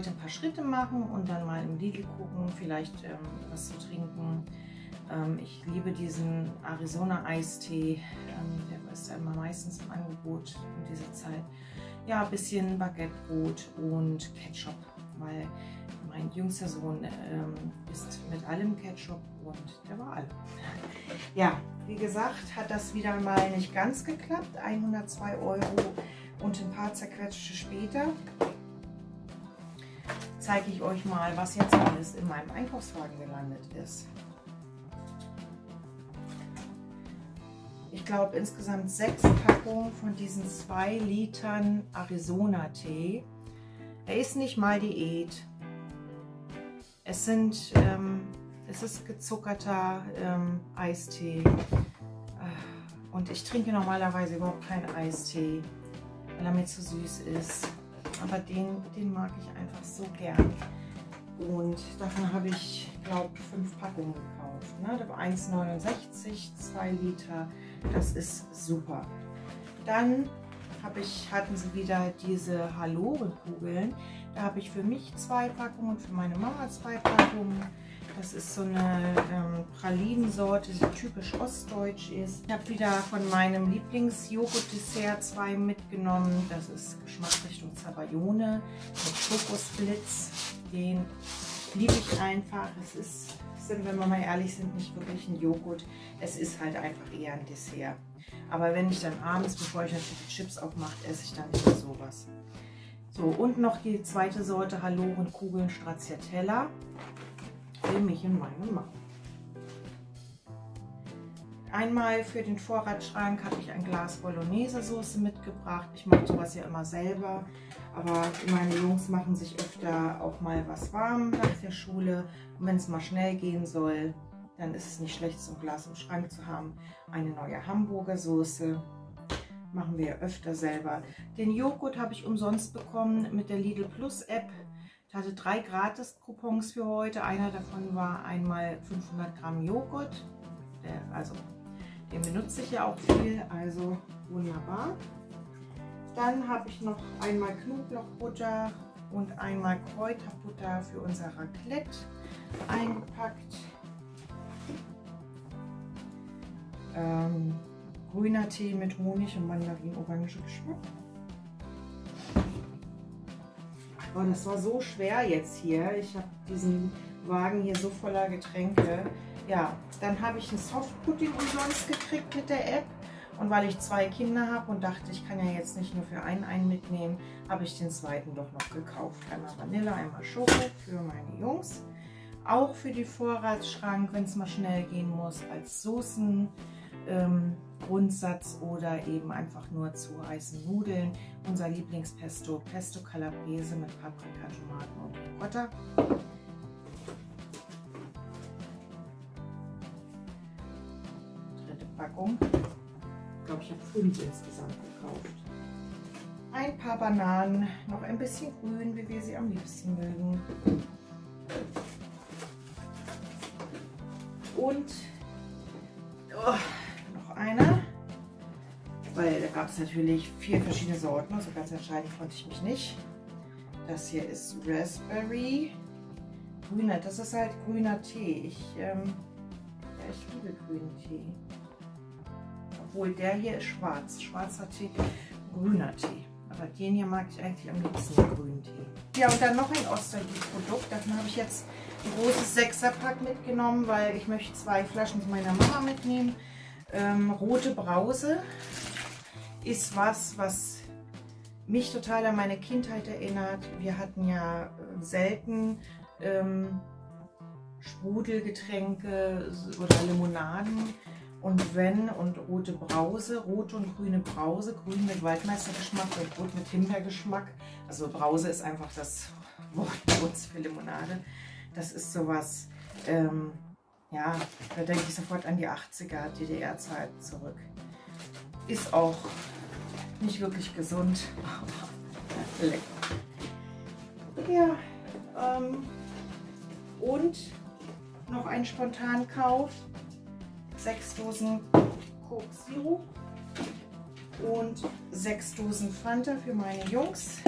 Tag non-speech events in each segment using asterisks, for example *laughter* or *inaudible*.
heute ein paar Schritte machen und dann mal im Lidl gucken, vielleicht ähm, was zu trinken. Ähm, ich liebe diesen Arizona Eistee, ähm, der ist ja immer meistens im Angebot in dieser Zeit. Ja, ein bisschen Baguettebrot und Ketchup, weil mein jüngster Sohn ähm, isst mit allem Ketchup und der war alle. *laughs* Ja, wie gesagt, hat das wieder mal nicht ganz geklappt. 102 Euro und ein paar zerquetschte später zeige ich euch mal, was jetzt alles in meinem Einkaufswagen gelandet ist. Ich glaube insgesamt sechs Packungen von diesen zwei Litern Arizona-Tee. Er ist nicht mal Diät. Es sind, ähm, es ist gezuckerter ähm, Eistee. Äh, und ich trinke normalerweise überhaupt keinen Eistee, weil er mir zu süß ist. Aber den, den mag ich einfach so gern. Und davon habe ich, glaube ich, fünf Packungen gekauft. Ne? 1,69, 2 Liter. Das ist super. Dann ich, hatten sie wieder diese Halorenkugeln. Da habe ich für mich zwei Packungen für meine Mama zwei Packungen. Das ist so eine ähm, Pralinensorte, die typisch ostdeutsch ist. Ich habe wieder von meinem Lieblings-Joghurt-Dessert zwei mitgenommen. Das ist Geschmacksrichtung Zabayone mit Schokosplitz. Den liebe ich einfach. Es ist, sind, wenn wir mal ehrlich sind, nicht wirklich ein Joghurt. Es ist halt einfach eher ein Dessert. Aber wenn ich dann abends, bevor ich natürlich die Chips aufmache, esse ich dann immer sowas. So, und noch die zweite Sorte Haloren Kugeln Stracciatella für mich und meinen Mann. Einmal für den Vorratsschrank habe ich ein Glas Bolognese-Soße mitgebracht. Ich mache sowas ja immer selber, aber meine Jungs machen sich öfter auch mal was warm nach der Schule. Und wenn es mal schnell gehen soll, dann ist es nicht schlecht, so ein Glas im Schrank zu haben. Eine neue Hamburger Soße machen wir öfter selber. Den Joghurt habe ich umsonst bekommen mit der Lidl Plus App. Ich hatte drei Gratis-Coupons für heute. Einer davon war einmal 500 Gramm Joghurt. Der, also den benutze ich ja auch viel, also wunderbar. Dann habe ich noch einmal Knoblauchbutter und einmal Kräuterbutter für unser Raclette eingepackt. Ähm, grüner Tee mit Honig und Mandarin-Orange Geschmack. Oh, das war so schwer jetzt hier. Ich habe diesen Wagen hier so voller Getränke. Ja, dann habe ich einen Softpudding umsonst gekriegt mit der App. Und weil ich zwei Kinder habe und dachte, ich kann ja jetzt nicht nur für einen einen mitnehmen, habe ich den zweiten doch noch gekauft. Einmal Vanille, einmal Schoko für meine Jungs. Auch für die Vorratsschrank, wenn es mal schnell gehen muss, als Soßen ähm, Grundsatz oder eben einfach nur zu heißen Nudeln. Unser Lieblingspesto, Pesto Calabrese mit Paprika, Tomaten und Ricotta. Dritte Packung. Ich glaube, ich habe fünf insgesamt gekauft. Ein paar Bananen, noch ein bisschen grün, wie wir sie am liebsten mögen. Und oh, weil da gab es natürlich vier verschiedene Sorten, also ganz entscheiden konnte ich mich nicht. Das hier ist Raspberry, grüner, das ist halt grüner Tee. Ich, ähm, ja, ich liebe grünen Tee. Obwohl der hier ist schwarz, schwarzer Tee, grüner Tee. Aber den hier mag ich eigentlich am liebsten, den grünen Tee. Ja, und dann noch ein Osterlieb-Produkt. Davon habe ich jetzt ein großes Sechserpack mitgenommen, weil ich möchte zwei Flaschen meiner Mama mitnehmen. Ähm, rote Brause ist was, was mich total an meine Kindheit erinnert. Wir hatten ja äh, selten ähm, Sprudelgetränke oder Limonaden. Und wenn, und rote Brause, rote und grüne Brause, grün mit Waldmeistergeschmack und rot mit Himbeergeschmack. Also Brause ist einfach das Wort uns für Limonade. Das ist sowas, ähm, ja, da denke ich sofort an die 80er DDR-Zeit zurück. Ist auch nicht wirklich gesund, aber *laughs* lecker. Ja, ähm, und noch ein Spontankauf. Sechs Dosen Coke Zero und sechs Dosen Fanta für meine Jungs.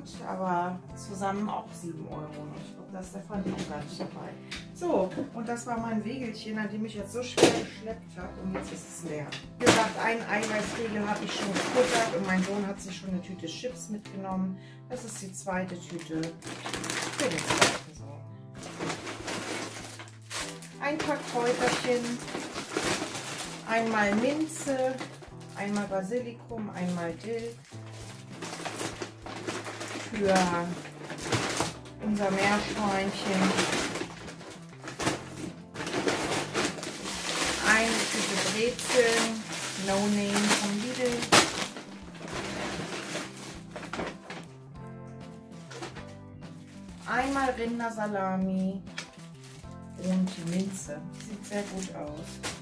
Angebot, aber zusammen auch 7 Euro. Ich glaube, das ist der Pfand noch gar nicht dabei. So, und das war mein Wegelchen, an dem ich jetzt so schwer geschleppt habe und jetzt ist es leer. Wie gesagt, einen Eiweißriegel habe ich schon gefuttert und mein Sohn hat sich schon eine Tüte Chips mitgenommen. Das ist die zweite Tüte für den zweiten Sohn. Ein paar Kräuterchen, einmal Minze, einmal Basilikum, einmal Dill, für unser Meerschweinchen. Eine Tüte Brezeln, No Name vom Lidl. Einmal Rindersalami und Minze. Sieht sehr gut aus.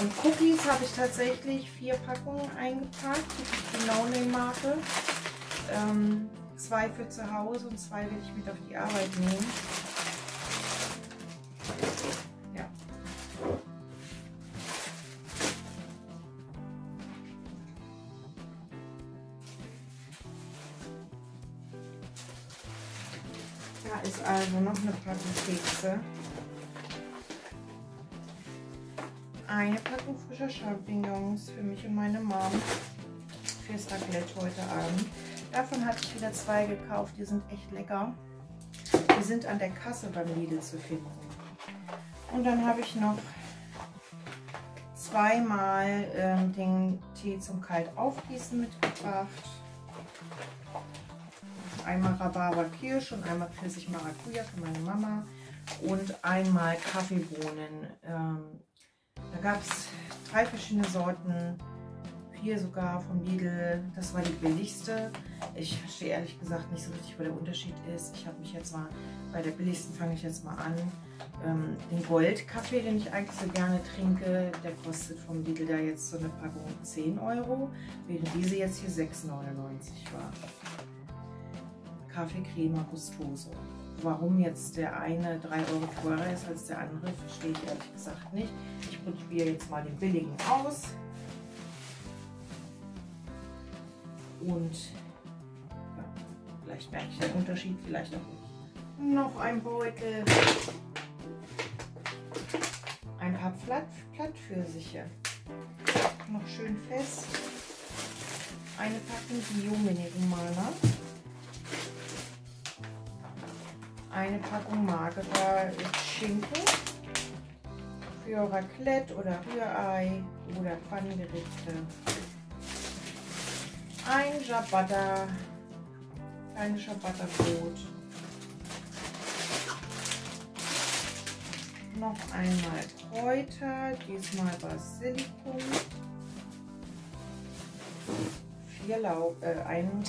Und Cookies habe ich tatsächlich vier Packungen eingepackt. Die No-Name-Marke. Ähm, zwei für zu Hause und zwei werde ich mit auf die Arbeit nehmen. Ja. Da ist also noch eine Packung Kekse. Eine Packung frischer Champignons für mich und meine Mom fürs Raclette heute Abend. Davon hatte ich wieder zwei gekauft, die sind echt lecker. Die sind an der Kasse beim Lidl zu finden. Und dann habe ich noch zweimal ähm, den Tee zum kalt aufgießen mitgebracht. Einmal Rhabarber Kirsch und einmal Pfirsich Maracuja für meine Mama und einmal Kaffeebohnen. Ähm, da gab es drei verschiedene Sorten hier sogar vom Lidl. Das war die billigste. Ich verstehe ehrlich gesagt nicht so richtig, wo der Unterschied ist. Ich habe mich jetzt mal, bei der billigsten fange ich jetzt mal an. Ähm, den Goldkaffee, den ich eigentlich so gerne trinke, der kostet vom Lidl da jetzt so eine Packung 10 Euro, während diese jetzt hier 6,99 war. Kaffee Crema Gustoso. Warum jetzt der eine 3 Euro teurer ist als der andere, verstehe ich ehrlich gesagt nicht. Ich probiere jetzt mal den billigen aus. Und ja, vielleicht merke ich den Unterschied, vielleicht auch nicht. Noch ein Beutel. Ein paar Platt, Plattpfirsiche. Noch schön fest. Eine Packung Bio-Mini-Romana. Eine Packung magerer Schinken für Raclette oder Rührei oder Pfannengerichte ein Ciabatta, kleine Ciabatta-Brot. Noch einmal Kräuter, diesmal Basilikum. Vier Laub, äh, ein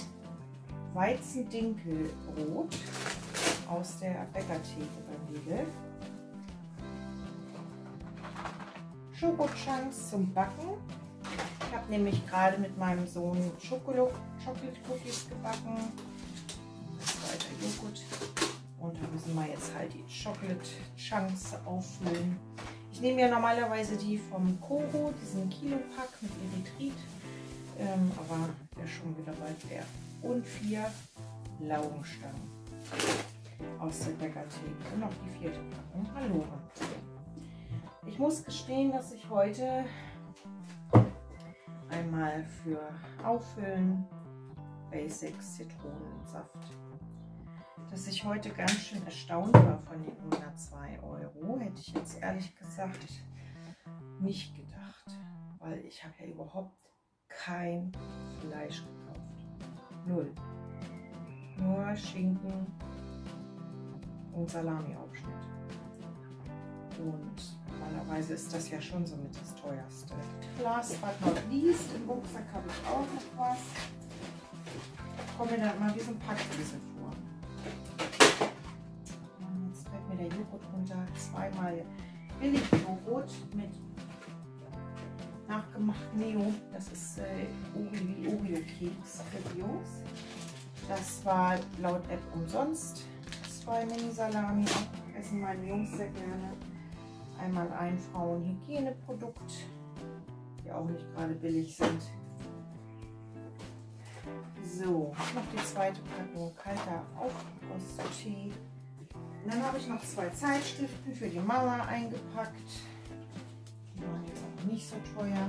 Weizendinkelbrot aus der Bäckertheke beim Lidl. Schokochunks zum Backen. Ich habe nämlich gerade mit meinem Sohn Schokolade Cookies gebacken. Weiter Joghurt. Und da müssen wir jetzt halt die Chocolate Chunks auffüllen. Ich nehme ja normalerweise die vom Koro, diesen Kilopack mit Erythrit. Ähm, aber der ist schon wieder bald leer. Und vier Laugenstangen aus der Bäckertheke. Und noch die vierte Packung Hallo. Ich muss gestehen, dass ich heute einmal für Auffüllen Basics Zitronensaft. Dass ich heute ganz schön erstaunt war von den 102 Euro, hätte ich jetzt ehrlich gesagt nicht gedacht, weil ich habe ja überhaupt kein Fleisch gekauft. Null. Nur Schinken und Salamiaufschnitt. Und Normalerweise ist das ja schon so mit das teuerste. Last but not least, im Rucksack habe ich auch noch was. Ich komme dann mal wie so ein Packriesel vor. Jetzt fällt mir der Joghurt runter. Zweimal Billig-Joghurt mit nachgemacht Neo. Das ist äh, Oreo-Keks für Bios. Das war laut App umsonst. Zwei Mini-Salami. Essen meine Jungs sehr gerne. Einmal ein Frauenhygieneprodukt, die auch nicht gerade billig sind. So, noch die zweite Packung kalter Aufgusstee. Dann habe ich noch zwei Zeitstiften für die Mama eingepackt. Die waren jetzt auch nicht so teuer.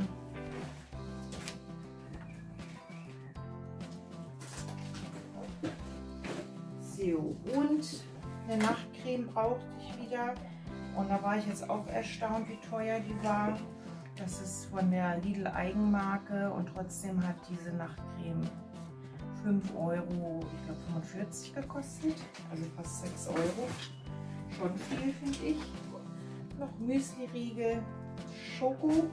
So, und eine Nachtcreme brauchte ich wieder. Und da war ich jetzt auch erstaunt, wie teuer die war. Das ist von der Lidl Eigenmarke und trotzdem hat diese Nachtcreme 5 Euro, ich glaube 45 gekostet, also fast 6 Euro. Schon viel, finde ich. Noch Müsli-Riegel, Schoko.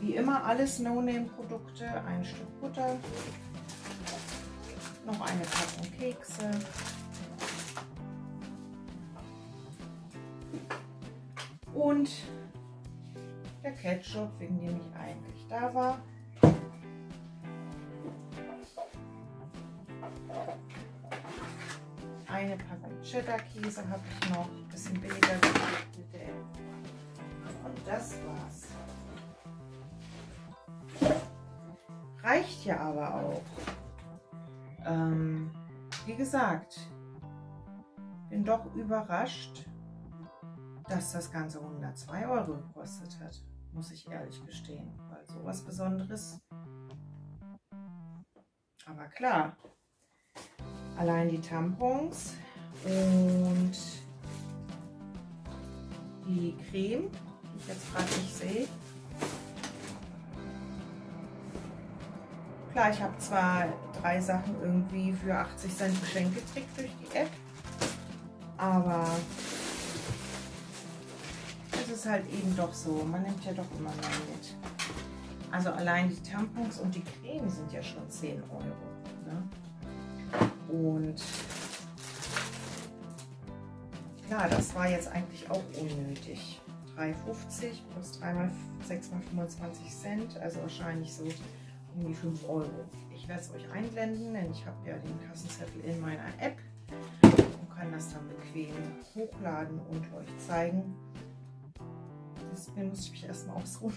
Wie immer alles No-Name-Produkte, ein Stück Butter, noch eine Packung Kekse. Und der Ketchup, wegen dem ich eigentlich da war. Eine Packung Cheddar-Käse habe ich noch, ein bisschen billiger Und das war's. Reicht ja aber auch. Ähm, wie gesagt, bin doch überrascht, dass das Ganze 102 Euro gekostet hat, muss ich ehrlich gestehen, weil sowas Besonderes. Aber klar, allein die Tampons und die Creme, die ich jetzt gerade nicht sehe. Klar, ich habe zwar drei Sachen irgendwie für 80 Cent geschenkt gekriegt durch die App, aber ist halt eben doch so, man nimmt ja doch immer mehr mit. Also allein die Tampons und die Creme sind ja schon 10 Euro. Ne? Und klar, das war jetzt eigentlich auch unnötig. 3,50 plus 3 mal 6 mal 25 Cent, also wahrscheinlich so um die 5 Euro. Ich werde es euch einblenden, denn ich habe ja den Kassenzettel in meiner App und kann das dann bequem hochladen und euch zeigen. Deswegen muss ich mich erstmal ausruhen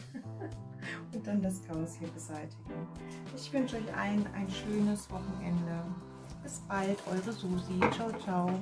*laughs* und dann das Chaos hier beseitigen. Ich wünsche euch allen ein schönes Wochenende. Bis bald, eure Susi. Ciao, ciao.